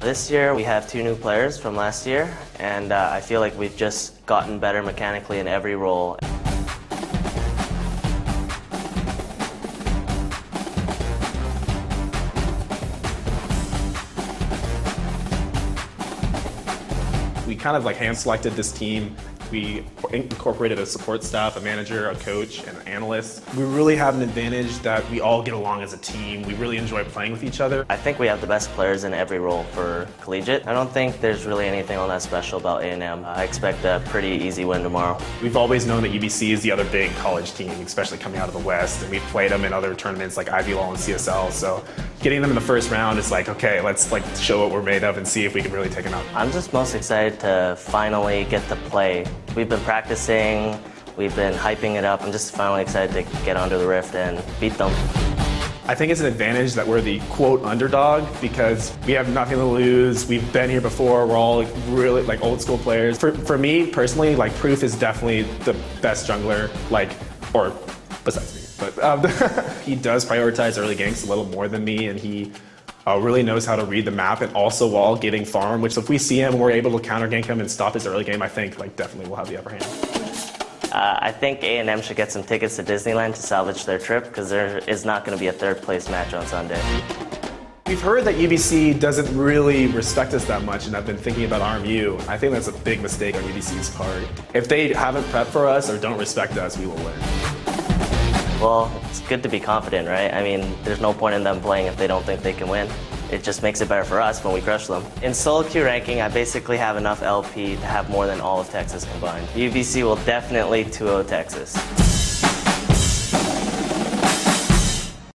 This year we have two new players from last year, and uh, I feel like we've just gotten better mechanically in every role. We kind of like hand selected this team. We incorporated a support staff, a manager, a coach, and an analyst. We really have an advantage that we all get along as a team. We really enjoy playing with each other. I think we have the best players in every role for collegiate. I don't think there's really anything all that special about A&M. I expect a pretty easy win tomorrow. We've always known that UBC is the other big college team, especially coming out of the West, and we've played them in other tournaments like Ivy Law and CSL. So getting them in the first round is like, okay, let's like show what we're made of and see if we can really take them out. I'm just most excited to finally get to play. We've been practicing, we've been hyping it up. I'm just finally excited to get under the rift and beat them. I think it's an advantage that we're the quote underdog because we have nothing to lose. We've been here before. We're all like really like old school players. For, for me personally, like Proof is definitely the best jungler, like or besides me. But um, he does prioritize early ganks a little more than me, and he uh, really knows how to read the map and also while getting farm. Which if we see him we're able to counter gank him and stop his early game, I think like definitely we'll have the upper hand. Uh, I think A&M should get some tickets to Disneyland to salvage their trip because there is not going to be a third place match on Sunday. We've heard that UBC doesn't really respect us that much, and I've been thinking about RMU. I think that's a big mistake on UBC's part. If they haven't prepped for us or don't respect us, we will win. Well, it's good to be confident, right? I mean, there's no point in them playing if they don't think they can win. It just makes it better for us when we crush them. In solo queue ranking, I basically have enough LP to have more than all of Texas combined. UBC will definitely 2-0 Texas.